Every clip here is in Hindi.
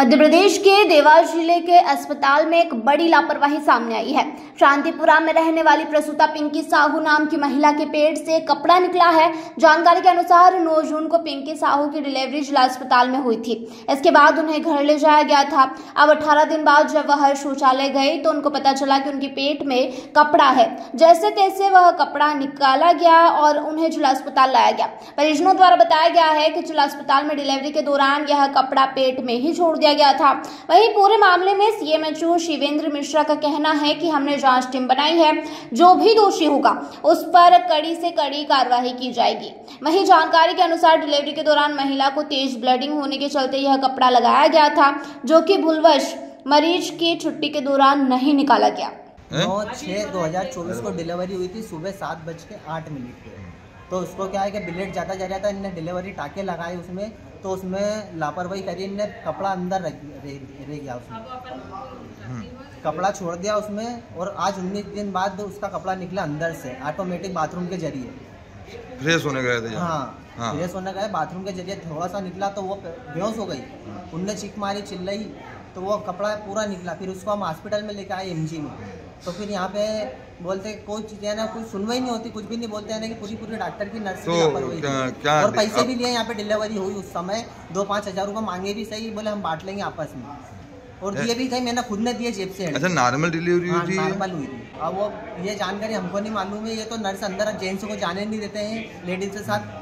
मध्य प्रदेश के देवास ज़िले के अस्पताल में एक बड़ी लापरवाही सामने आई है। शांतिपुरा में रहने वाली प्रसूता पिंकी साहू नाम की महिला के पेट से कपड़ा निकला है। जानकारी के अनुसार 9 जून को पिंकी साहू की डिलीवरी जिला अस्पताल में हुई थी। इसके बाद उन्हें घर ले जाया गया था। अब 18 दिन बाद जब वह शौचालय गई तो उनको पता चला कि उनके पेट में कपड़ा है। जैसे तैसे वह कपड़ा निकाला गया और उन्हें जिला अस्पताल लाया गया। परिजनों द्वारा बताया गया है कि जिला अस्पताल में डिलीवरी के दौरान यह कपड़ा पेट में ही छोड़ दिया गया था। वहीं पूरे मामले में सीएमएचओ शिवेंद्र मिश्रा का कहना है कि हमने जाँच टीम बनाई है जो भी दोषी होगा उस पर कड़ी से कड़ी कार्रवाई की जाएगी। वहीं जानकारी के अनुसार डिलीवरी के दौरान महिला को तेज ब्लडिंग होने के चलते यह कपड़ा लगाया गया था जो कि भूलवश मरीज़ की छुट्टी के दौरान नहीं निकाला गया। नौ छः दो हज़ार चौबीस को डिलीवरी हुई थी सुबह सात बज के आठ मिनट पे। तो उसको क्या है कि बिलेट जाता जा रहा था इनने डिलीवरी टाके लगाए उसमें तो उसमें लापरवाही करी इनने कपड़ा अंदर रख रह रह गया उसमें। कपड़ा छोड़ दिया उसमें और आज उन्नीस दिन बाद उसका कपड़ा निकला अंदर से ऑटोमेटिक बाथरूम के ज़रिए। फ्रेश होने गए थे हाँ हाँ। फ्रेश होने गए बाथरूम के ज़रिए थोड़ा सा निकला तो वो बेहोश हो गई। उनने चीख मारी चिल्लाई तो वो कपड़ा पूरा निकला। फिर उसको हम हॉस्पिटल में लेके आए एमजी में। तो फिर यहाँ पे बोलते कोई चीज़ है ना कुछ सुनवाई नहीं होती कुछ भी नहीं बोलते हैं ना कि पूरी पूरी डॉक्टर की नर्स तो की क्या- क्या और पैसे भी लिए यहाँ पे डिलीवरी हुई उस समय दो पाँच हज़ार रुपये मांगे भी सही बोले हम बांट लेंगे आपस में। और दिए भी थे मैंने खुद ने दिए जेब से। अच्छा नॉर्मल डिलीवरी हुई थी नॉर्मल हुई थी। अब वो ये जानकारी हमको नहीं मालूम है ये तो नर्स अंदर जेंट्स को जाने नहीं देते हैं लेडीज़ के साथ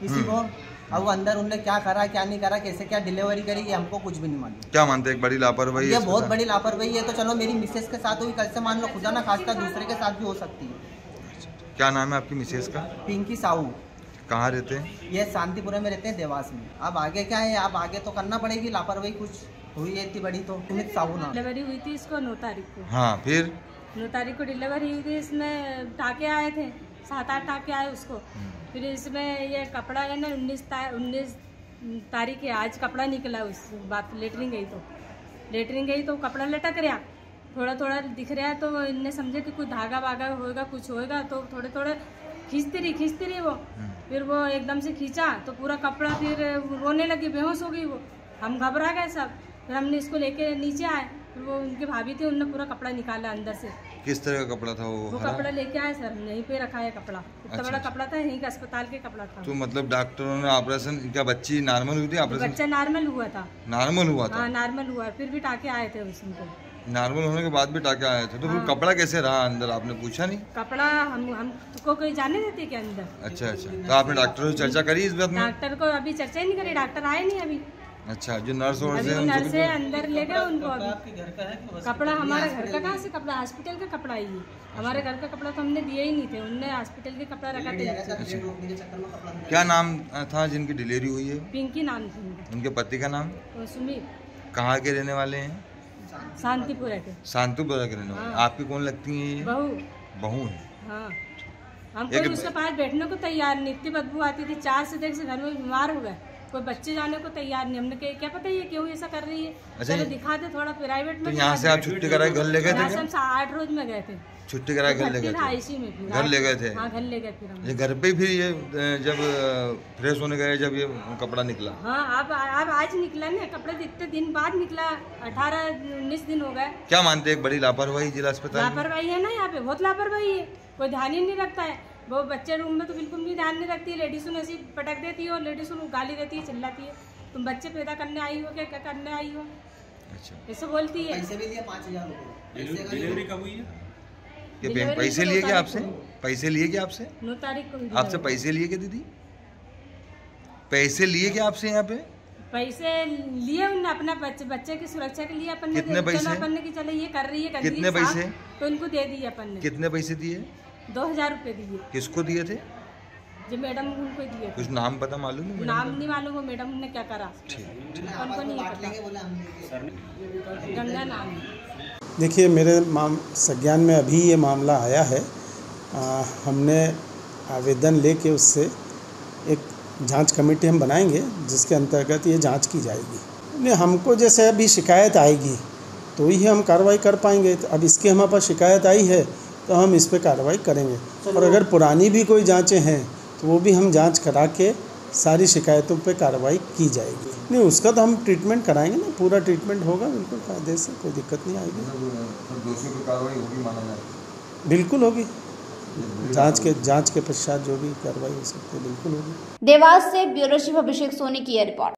किसी हम्म। को। अब वो अंदर उनने क्या करा क्या नहीं करा कैसे क्या डिलीवरी करी ये हमको कुछ भी नहीं मालूम। क्या मानते हैं? एक बड़ी लापरवाही ये बहुत बड़ी लापरवाही है तो चलो मेरी मिसेस के साथ हुई कल से मान लो खुदा ना खास्ता दूसरे के साथ भी हो सकती है। क्या नाम है आपकी मिसेज का? पिंकी साहू। कहाँ रहते हैं? ये शांतिपुरा में रहते हैं देवास में। अब आगे क्या है? अब आगे तो करना पड़ेगी लापरवाही कुछ हुई है इतनी बड़ी तो? सुमित साहू नाम डिलीवरी हुई थी इसको नौ तारीख को। हाँ फिर? नौ तारीख को डिलीवरी हुई थी इसमें टाके आए थे। सात आठ आके आए उसको। फिर इसमें ये कपड़ा है ना उन्नीस उन्नीस तारीख है आज कपड़ा निकला उस बात लेटरिन गई तो। लेटरिन गई तो कपड़ा लटक रहा। थोड़ा थोड़ा दिख रहा है तो इनने समझे कि कुछ धागा वागा होएगा कुछ होएगा तो थोड़े थोड़े खींचती रही खींचती रही वो। फिर वो एकदम से खींचा तो पूरा कपड़ा फिर रोने लगी बेहोश हो गई वो। हम घबरा गए सब। फिर हमने इसको लेके नीचे आए। फिर वो उनके भाभी थे उनने पूरा कपड़ा निकाला अंदर से। किस तरह का कपड़ा था वो? वो? कपड़ा लेके आए सर यहीं पे रखा है कपड़ा। इतना अच्छा, बड़ा अच्छा। कपड़ा था यहीं का अस्पताल के कपड़ा था। तो मतलब डॉक्टरों ने ऑपरेशन क्या बच्ची नॉर्मल हुई थी ऑपरेशन? बच्चा नॉर्मल हुआ था। नॉर्मल हुआ था? हाँ नॉर्मल हुआ फिर भी टाके आए थे उसको नॉर्मल होने के बाद भी टाके आए थे? तो फिर हाँ। कपड़ा कैसे रहा अंदर? आपने पूछा नहीं? कपड़ा हम हमको कोई जाने देते के अंदर? अच्छा अच्छा। तो आपने डॉक्टरों से चर्चा करी इस बात में? डॉक्टर को अभी चर्चा ही नहीं करी डॉक्टर आए नहीं अभी। अच्छा जो नर्स और अभी नर्स है अंदर ले गए उनको अभी। कपड़ा हमारे घर का कहाँ से कपड़ा? हॉस्पिटल का कपड़ा ही हमारे घर का कपड़ा तो हमने दिया ही नहीं थे उनने हॉस्पिटल के कपड़ा रखा था। क्या नाम था जिनकी डिलीवरी हुई है? पिंकी नाम थी उनके। पति का नाम? सुमित कहाँ के रहने वाले हैं? शांतिपुरा के शांतुपुरा के रहने वाले। हाँ। आपकी कौन लगती हैं बहू। बहू है। हाँ। हम कोई उसके पास बैठने को तैयार नहीं इतनी बदबू आती थी चार से देख से घर में बीमार हो गए। कोई बच्चे जाने को तैयार नहीं। हमने क्या पता ये क्यों ऐसा कर रही है? अच्छा, दिखा दे थोड़ा प्राइवेट तो में। यहाँ से आप छुट्टी कराए घर ले गए थे हम आठ रोज में गए थे। छुट्टी कराए घर ले गए थे घर ले गए थे? हाँ घर ले गए फिर ये घर पे फिर ये जब फ्रेश होने गए जब ये कपड़ा निकला? हाँ अब अब आज निकला ना कपड़े इतने दिन बाद निकला अठारह उन्नीस दिन हो गए। क्या मानते हैं एक बड़ी लापरवाही जिला अस्पताल लापरवाही है ना यहाँ पे बहुत लापरवाही है कोई ध्यान ही नहीं रखता है। वो बच्चे रूम में तो बिल्कुल भी ध्यान नहीं रखती है लेडीज़ में ऐसी पटक देती है और लेडीज़ को गाली देती है चिल्लाती है। तुम बच्चे पैदा करने आई हो क्या क्या करने आई हो? अच्छा। ऐसे बोलती है। पैसे भी लिए पाँच हज़ार डिलीवरी कब हुई है? ये बैंक पैसे तो लिए क्या आपसे? पैसे लिए क्या आपसे? नौ तारीख को आपसे पैसे लिए क्या दीदी? पैसे लिए क्या आपसे यहाँ पे? पैसे लिए उन्होंने अपना बच्चे बच्चे की सुरक्षा के लिए अपन ने कितने पैसे? अपन ने कि चलो ये कर रही है कर कितने पैसे? तो उनको दे दिए अपन ने। कितने पैसे दिए? दो हज़ार रुपये दिए। किसको दिए थे? जो मैडम उनको दिए कुछ नाम पता मालूम है नाम नहीं मालूम वो मैडम ने क्या करा? ठीक उनको नहीं गंगा नाम। देखिए मेरे माम संज्ञान में अभी ये मामला आया है। आ, हमने आवेदन लेके उससे एक जाँच कमेटी हम बनाएँगे जिसके अंतर्गत ये जाँच की जाएगी। नहीं हमको जैसे अभी शिकायत आएगी तो ही हम कार्रवाई कर पाएँगे। तो अब इसकी हमारे पास शिकायत आई है तो हम इस पर कार्रवाई करेंगे। और अगर पुरानी भी कोई जाँचें हैं तो वो भी हम जाँच करा के सारी शिकायतों पे कार्रवाई की जाएगी। नहीं उसका तो हम ट्रीटमेंट कराएँगे ना पूरा ट्रीटमेंट होगा बिल्कुल कायदे से कोई दिक्कत नहीं आएगी। मतलब दोषियों पर कार्रवाई होगी माना जाए। बिल्कुल होगी। जाँच के जाँच के पश्चात जो भी कार्रवाई हो सकती है बिल्कुल होगी। देवास से ब्यूरो चीफ अभिषेक सोनी की यह रिपोर्ट।